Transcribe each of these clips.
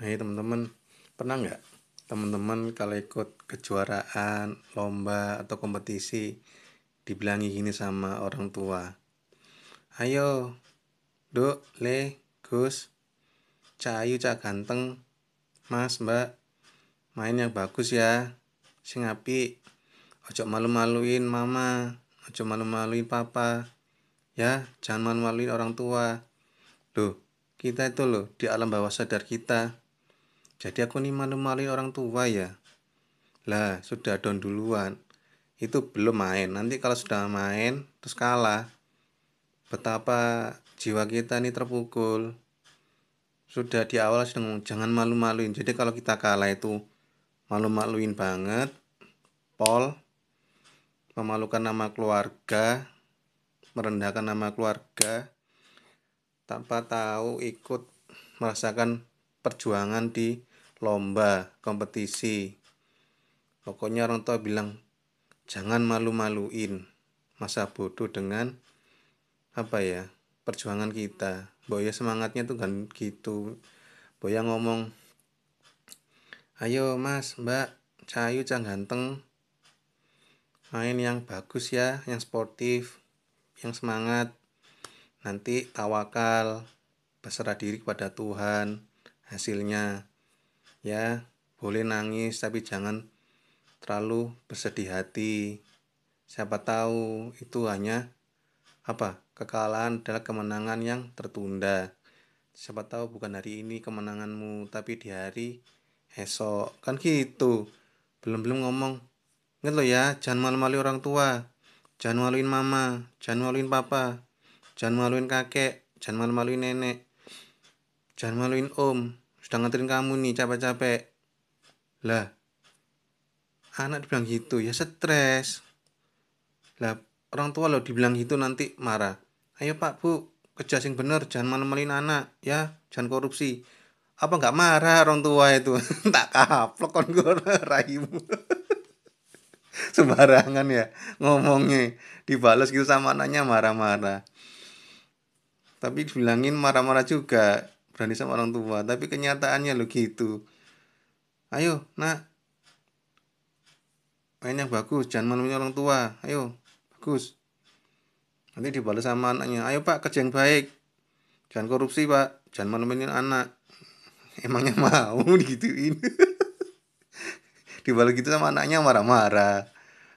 Hai teman-teman, pernah nggak teman-teman kalau ikut kejuaraan, lomba atau kompetisi dibilangi gini sama orang tua? Ayo, Duk, Le, Gus, Cahayu, Cak Ganteng, Mas, Mbak, main yang bagus ya, sing api, ojo malu-maluin mama, ojo malu-maluin papa, ya, jangan malu-maluin orang tua. Loh, kita itu loh di alam bawah sadar kita jadi aku nih malu-maluin orang tua ya. Lah, sudah down duluan. Itu belum main. Nanti kalau sudah main, terus kalah. Betapa jiwa kita nih terpukul. Sudah di awal sudah ngomong, jangan malu-maluin. Jadi kalau kita kalah itu malu-maluin banget. Pol. Memalukan nama keluarga. Merendahkan nama keluarga. Tanpa tahu ikut merasakan perjuangan di lomba, kompetisi. Pokoknya orang tua bilang, jangan malu-maluin masa bodoh dengan apa ya perjuangan kita. Boya semangatnya tuh kan gitu. Boya ngomong, ayo mas, mbak, cahayu, cang ganteng, main yang bagus ya, yang sportif, yang semangat. Nanti tawakal, berserah diri kepada Tuhan hasilnya ya boleh nangis tapi jangan terlalu bersedih hati. Siapa tahu itu hanya apa kekalahan adalah kemenangan yang tertunda. Siapa tahu bukan hari ini kemenanganmu tapi di hari esok. Kan gitu. Belum belum ngomong. Ingat lo ya jangan malu-malu orang tua. Jangan maluin mama jangan maluin papa. Jangan maluin kakek jangan malu-maluin nenek. Jangan maluin om sudah nganterin kamu nih capek-capek. Lah anak dibilang gitu ya stres. Lah orang tua lo dibilang gitu nanti marah. Ayo pak bu kerja sing bener jangan malu-maluin anak ya. Jangan korupsi. Apa nggak marah orang tua itu? Tak kaplok kon gue raimu. Sembarangan ya ngomongnya. Dibalas gitu sama anaknya marah-marah. Tapi dibilangin marah-marah juga berani sama orang tua tapi kenyataannya lo gitu. Ayo nak. Main yang bagus jangan maluin orang tua. Ayo bagus. Nanti dibalas sama anaknya. Ayo pak kerja yang baik. Jangan korupsi pak. Jangan maluin anak. Emangnya mau digituin? Dibalas gitu sama anaknya marah-marah.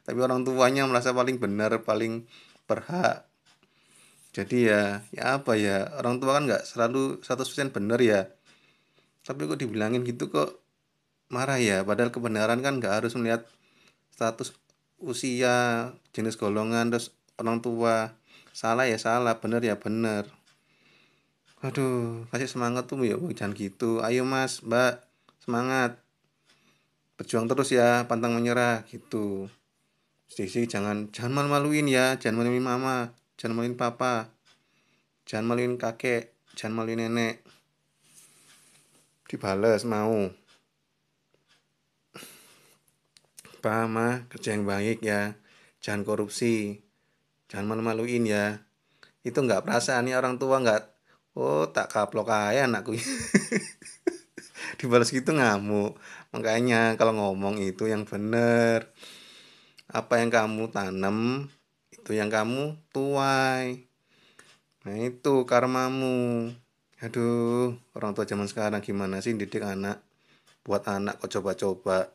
Tapi orang tuanya merasa paling benar paling berhak jadi ya ya apa ya orang tua kan nggak selalu 100% benar ya. Tapi kok dibilangin gitu kok marah ya? Padahal kebenaran kan nggak harus melihat status usia jenis golongan terus orang tua. Salah ya salah benar ya benar. Aduh kasih semangat tuh ya jangan gitu. Ayo mas mbak semangat. Berjuang terus ya pantang menyerah gitu. Sisi jangan jangan malu-maluin ya jangan maluin mama jangan maluin papa. Jangan maluin kakek. Jangan maluin nenek. Dibales mau. Mah kerja yang baik ya. Jangan korupsi. Jangan malu-maluin ya. Itu nggak perasaan nih orang tua nggak oh tak kaplok aja anakku. Dibalas gitu ngamuk. Makanya kalau ngomong itu yang bener. Apa yang kamu tanam itu yang kamu tuai. Nah itu karmamu. Aduh orang tua zaman sekarang gimana sih didik anak? Buat anak kok coba-coba